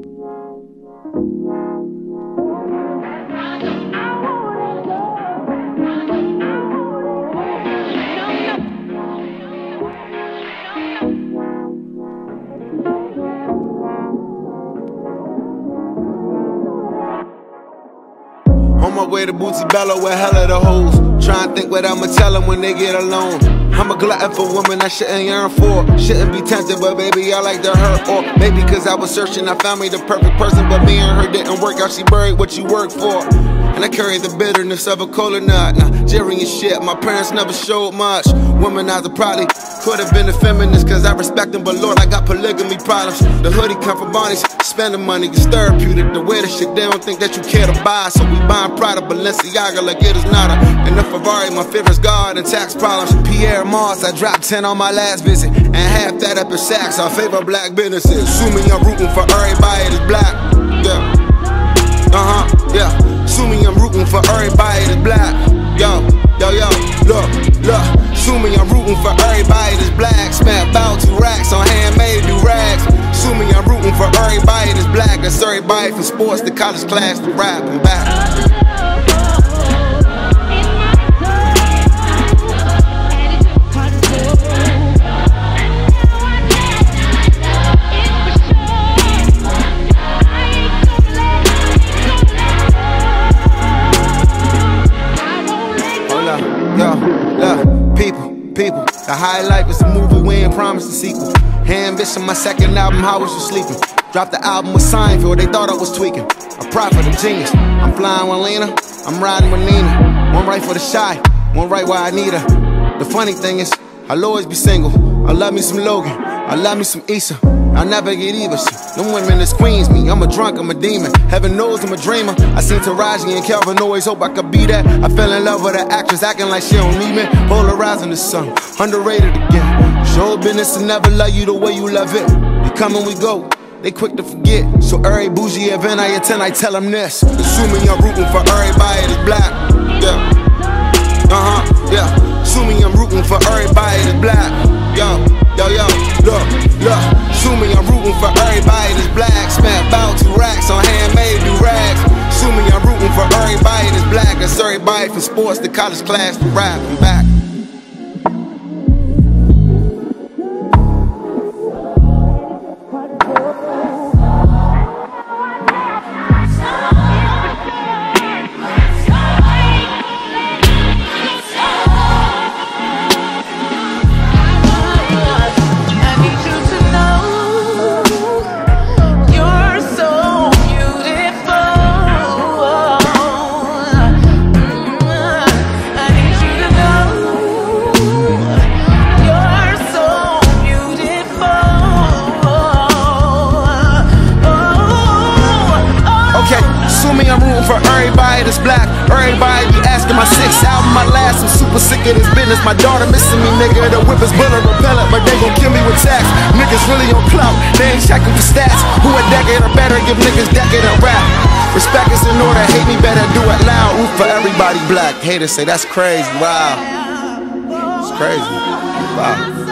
On my way to Bootsy Bellows with hella the hoes. Try and think what I'ma tell them when they get alone. I'm a glutton for women I shouldn't yearn for. Shouldn't be tempted, but baby, I like to hurt. Or maybe cause I was searching, I found me the perfect person, but me and her didn't work out. She buried what you work for. And I carry the bitterness of a kola nut. Nigerian shit, my parents never showed much. Womanizer probably could have been a feminist, cause I respect them, but Lord, I got polygamy problems. The hoodie come from Barneys, spending money is therapeutic. The way the shit, they don't think that you care to buy. So we buying Prada, Balenciaga like it is nada. And the Ferrari, my favorite's God and tax problems. Pierre Moss, I dropped 10 on my last visit. And half that up in Saks, I favor black businesses. Me, I'm rooting for everybody that's black. Yeah. Uh huh, yeah. Me, I'm rooting for everybody that's black. Yo, yo, yo, look, look. Me, I'm rooting for everybody that's black. Smack about two racks on handmade do rags. Me, I'm rooting for everybody that's black. That's everybody from sports to college class to rap and back. The high life is a movie, we ain't promised a sequel. Ambition, my second album, how was you sleeping? Dropped the album with Seinfeld, they thought I was tweaking. A prophet, a genius. I'm flying with Lena, I'm riding with Nina. One right for the shy, one right where I need her. The funny thing is, I'll always be single. I love me some Logan, I love me some Issa. I never get either. Them women is queens me. I'm a drunk, I'm a demon. Heaven knows I'm a dreamer. I seen Taraji and Calvin always hope I could be that. I fell in love with an actress acting like she don't need me. Polarizing the sun, underrated again. Show business and never love you the way you love it. We come and we go. They quick to forget. So every bougie event I attend, I tell them this. Assuming I'm rooting for everybody that's black. Yeah. Uh huh, yeah. Assuming I'm rooting for everybody that's black. On handmade do rags. Assuming I'm rooting for everybody that's black. That's everybody from sports to college class to rap and back. Okay, assuming I'm rooting for everybody that's black. Everybody be asking my sixth album, my last. I'm super sick of this business. My daughter missing me, nigga. The whip is bullet repellent, but they gon' kill me with tax. Niggas really on clout, they ain't checking for stats. Who a decade or better, give niggas decade of rap. Respect is in order, hate me better, do it loud. Root for everybody black. Haters say that's crazy, wow. It's crazy, wow.